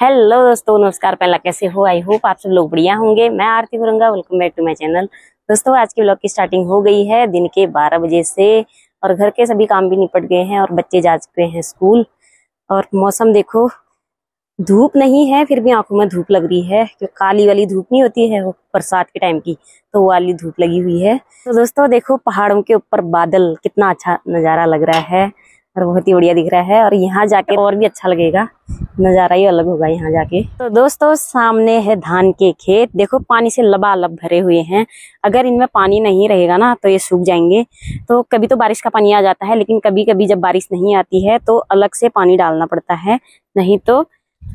Hello दोस्तों, नमस्कार। पहला कैसे हो? आई होप आप सब लोग बढ़िया होंगे। मैं Aarti Gurunga welcome back to my channel दोस्तों, आज की ब्लॉग की स्टार्टिंग हो गई है दिन के 12 बजे से, और घर के सभी काम भी निपट गए हैं, और बच्चे जा चुके हैं स्कूल और मौसम देखो धूप नहीं है, फिर भी आँखों में धूप लग रही है, जो काली वाली धूप नहीं होती है वो बरसात के टाइम की तो वो वाली धूप लगी हुई है। तो दोस्तों, देखो पहाड़ों के ऊपर बादल कितना अच्छा नज़ारा लग रहा है और बहुत ही बढ़िया दिख रहा है और यहाँ जाके और भी अच्छा लगेगा। नज़ारा ही अलग होगा यहाँ जाके। तो दोस्तों, सामने है धान के खेत। देखो, पानी से लबालब भरे हुए हैं। अगर इनमें पानी नहीं रहेगा ना तो ये सूख जाएँगे। तो कभी तो बारिश का पानी आ जाता है, लेकिन कभी कभी जब बारिश नहीं आती है तो अलग से पानी डालना पड़ता है। नहीं तो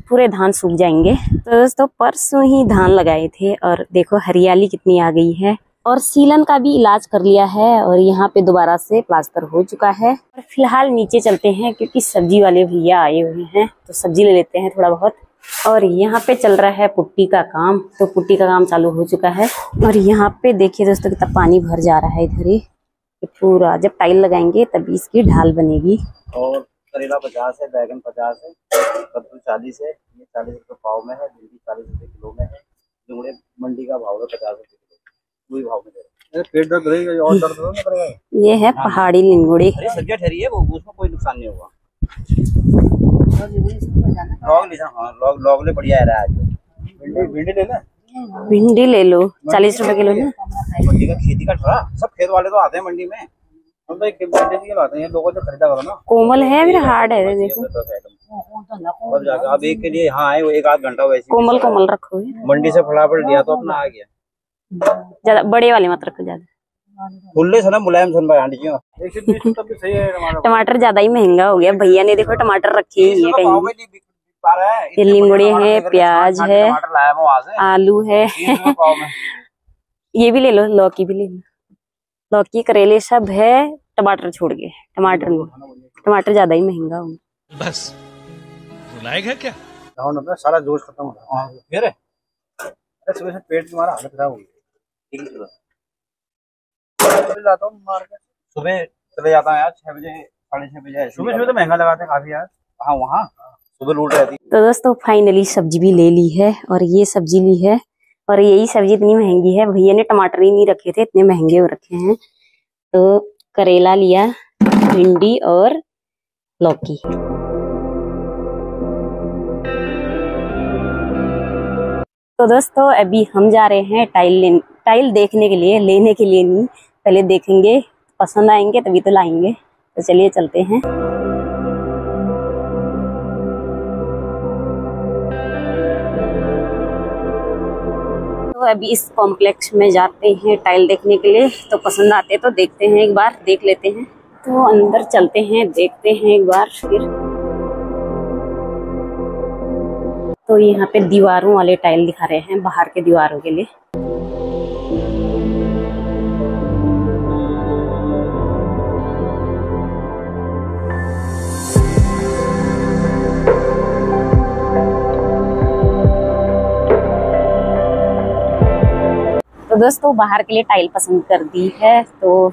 पूरे धान सूख जाएँगे। तो दोस्तों, परसों ही धान लगाए थे और देखो, हरियाली कितनी आ गई है। और सीलन का भी इलाज कर लिया है और यहाँ पे दोबारा से प्लास्टर हो चुका है। और फ़िलहाल नीचे चलते हैं क्योंकि सब्ज़ी वाले भैया आए हुए हैं। तो सब्ज़ी ले लेते हैं थोड़ा बहुत। और यहाँ पे चल रहा है पुट्टी का काम। तो पुट्टी का काम चालू हो चुका है। और यहाँ पे देखिए दोस्तों, कितना पानी भर जा रहा है इधर ही। पूरा, जब टाइल लगाएँगे तभी इसकी ढाल बनेगी। और करेला पचास है, बैगन पचास है। कद्दू चालीस है ये चालीस रुपये पाव में है भिंडी चालीस रुपये किलो में है जुमड़े मंडी का भाव है पचास रुपये किलो। वही भाव में दे पेट दर्द रहेगा और दर्द तो नहीं करेगा। ये है पहाड़ी लिंगुड़ी। अरे सब्ज़ियाँ ठहरी है वो उसमें कोई नुकसान नहीं होगा। लॉग लीजिए हाँ लॉग लॉग ले बढ़िया है आज। भिंडी भिंडी ले ले। भिंडी ले लो चालीस रुपए किलो ना। मंडी का खेती का ठहरा सब खेत वाले तो आते हैं मंडी में। हम तो एक मंडी से लाते हैं लोगों से खरीदा करो ना। कोमल है फिर हार्ड है देखो। अब एक के लिए यहाँ आए वो एक आध घंटा वैसे कोमल कोमल रखो मंडी से फटाफट लिया तो अपना आ गया ज़्यादा बड़े वाले मत रखो ज़्यादा फुल्ले से ना मुलायम सन भाई आंटी जी एक सौ बीस तक भी सही है टमाटर ज़्यादा ही महँगा हो गया भैया ने देखो टमाटर रखे ही है कहीं है ये लीमड़े है प्याज है आलू है ये भी ले लो लौकी भी ले लो लौकी करेले सब है टमाटर छोड़ के टमाटर नहीं टमाटर ज़्यादा ही महँगा होगा बस रुलाएगा है क्या? डाउन होता है सारा जोश खत्म हो रहा है। फिर अरे सुबह से पेट की हालत खराब हो गई। है सुबह जाता हूँ मार्केट सुबह चले जाता हूँ यार छह बजे साढ़े छह बजे सुबह सुबह तो महँगा लगाते हैं काफ़ी यार। हाँ वहाँ। सुबह लूट रहती तो दोस्तों फाइनली सब्ज़ी भी ले ली है और ये सब्ज़ी ली है। और यही सब्ज़ी इतनी महँगी है। भैया ने टमाटर ही नहीं रखे थे इतने महँगे हो रखे हैं। तो करेला लिया भिंडी और लौकी। तो दोस्तों, अभी हम जा रहे हैं टाइल लेने, टाइल देखने के लिए, लेने के लिए नहीं, पहले देखेंगे, पसंद आएँगे तभी तो लाएँगे। तो चलिए चलते हैं। तो अभी इस कॉम्प्लेक्स में जाते हैं टाइल देखने के लिए तो पसंद आते तो देखते हैं, एक बार देख लेते हैं। तो अंदर चलते हैं, देखते हैं एक बार, फिर। तो यहाँ पे दीवारों वाले टाइल दिखा रहे हैं, बाहर के दीवारों के लिए। तो दोस्तों, बाहर के लिए टाइल पसंद कर दी है तो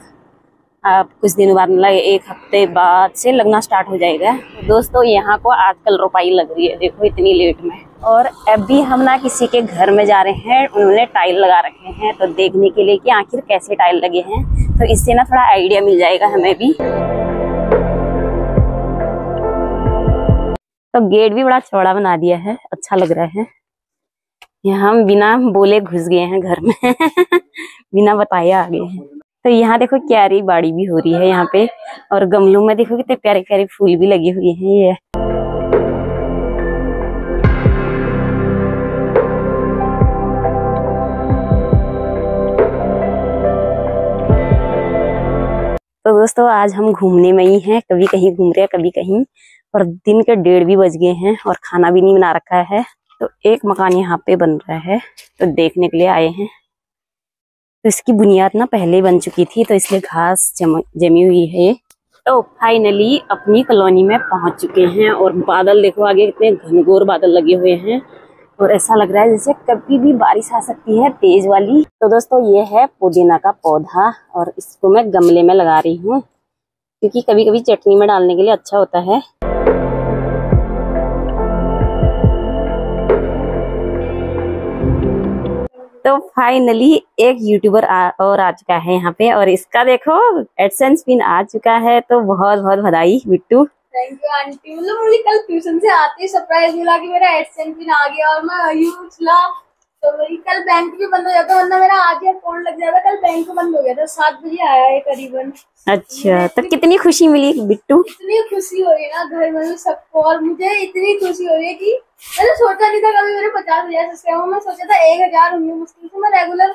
अब कुछ दिन बाद मतलब एक हफ़्ते बाद से लगना स्टार्ट हो जाएगा। दोस्तों, यहाँ को आजकल रोपाई लग रही है। देखो, इतनी लेट में। और अभी हम ना किसी के घर में जा रहे हैं, उन्होंने टाइल लगा रखे हैं। तो देखने के लिए कि आखिर कैसे टाइल लगे हैं। तो इससे ना थोड़ा आइडिया मिल जाएगा हमें भी। तो गेट भी बड़ा चौड़ा बना दिया है। अच्छा लग रहा है। यहाँ हम बिना बोले घुस गए हैं घर में। बिना बताए आ गए हैं। तो यहाँ देखो क्यारी बाड़ी भी हो रही है यहाँ पे, और गमलों में देखो कितने प्यारे प्यारे फूल भी लगे हुए हैं ये। तो दोस्तों, आज हम घूमने में ही हैं, कभी कहीं घूम रहे हैं, कभी कहीं, और दिन के डेढ़ भी बज गए हैं और खाना भी नहीं बना रखा है तो एक मकान यहाँ पे बन रहा है तो देखने के लिए आए हैं। तो इसकी बुनियाद ना पहले बन चुकी थी तो इसलिए घास जम, जमी हुई है। तो फाइनली अपनी कॉलोनी में पहुँच चुके हैं और बादल देखो आगे कितने घनघोर बादल लगे हुए हैं। और ऐसा लग रहा है जैसे कभी भी बारिश आ सकती है तेज वाली। तो दोस्तों ये है पुदीना का पौधा और इसको मैं गमले में लगा रही हूँ, क्योंकि कभी कभी चटनी में डालने के लिए अच्छा होता है। तो फाइनली एक यूट्यूबर और आ चुका है यहाँ पे और इसका देखो एडसेंस पिन आ चुका है तो बहुत बहुत बधाई, बिट्टू। थैंक यू आंटी मतलब कल ट्यूशन से आते ही सरप्राइज़ मिला कि मेरा एडसेंस पिन आ गया और मैं यूज़ उछला तो मेरी कल बैंक भी बंद हो जाता वरना मेरा आज ही फ़ोन लग जाता। कल बैंक बंद हो गया था सात बजे आया है करीबन अच्छा तो कितनी खुशी मिली बिट्टू? इतनी खुशी हो रही है ना घर में भी सबको और मुझे इतनी खुशी हो रही है कि मैंने सोचा नहीं था कभी मेरे पचास हज़ार सब्सक्राइबर मैं सोचा था एक हज़ार होंगे मुश्किल से मैं रेगुलर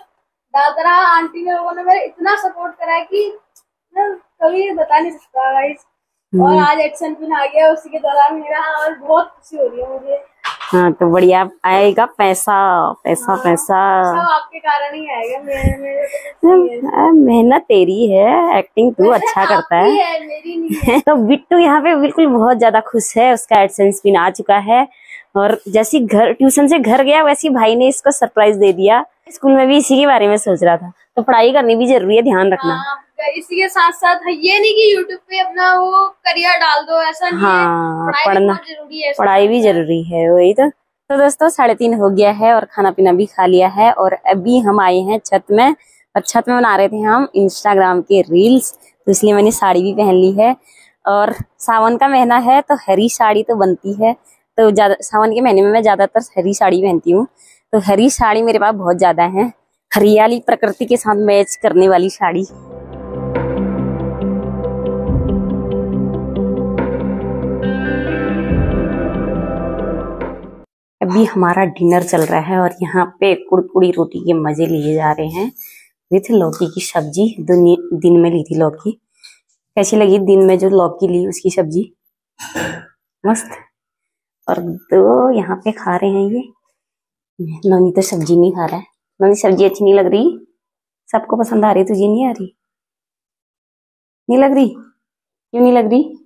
डालता रहा आंटी ने लोगों ने मेरे इतना सपोर्ट करा कि मैं कभी बता नहीं सकता गाइस और आज एक्शन पिन आ गया उसी के दौरान मेरा और बहुत खुशी हो रही है मुझे। हाँ तो बढ़िया। आएगा पैसा पैसा पैसा। आपके कारण ही आएगा मेरे मेरे। आ, मेहनत तेरी है एक्टिंग तू अच्छा करता है। है मेरी नहीं है। तो बिट्टू यहाँ पे बिल्कुल बहुत ज़्यादा खुश है उसका एडसेंस पिन आ चुका है। और जैसी घर ट्यूशन से घर गया वैसी भाई ने इसको सरप्राइज़ दे दिया। स्कूल में भी इसी के बारे में सोच रहा था। तो पढ़ाई करनी भी ज़रूरी है ध्यान रखना। हाँ, इसी के साथ साथ ये नहीं कि यूट्यूब पे अपना वो करियर डाल दो ऐसा नहीं हाँ, है पढ़ना- ज़रूरी है पढ़ाई भी ज़रूरी है वही तो। तो दोस्तों साढ़े तीन हो गया है और खाना पीना भी खा लिया है और अभी हम आए हैं छत में और छत में बना रहे थे हम इंस्टाग्राम के रील्स तो इसलिए मैंने साड़ी भी पहन ली है। और सावन का महीना है तो हरी साड़ी तो बनती है। तो ज़्यादा सावन के महीने में मैं ज़्यादातर हरी साड़ी पहनती हूँ। तो हरी साड़ी मेरे पास बहुत ज़्यादा है हरियाली प्रकृति के साथ मैच करने वाली साड़ी। अभी हमारा डिनर चल रहा है और यहाँ पे कुड़कुड़ी रोटी के मज़े लिए जा रहे हैं। विथ लौकी की सब्ज़ी, दिन में ली थी लौकी। कैसी लगी दिन में जो लौकी ली उसकी सब्ज़ी? मस्त। और दो यहाँ पे खा रहे हैं ये। नवनी तो सब्ज़ी नहीं खा रहा है। नवनी सब्ज़ी अच्छी नहीं लग रही? सबको पसंद आ रही तुझे नहीं आ रही? नहीं लग रही? क्यों नहीं लग रही?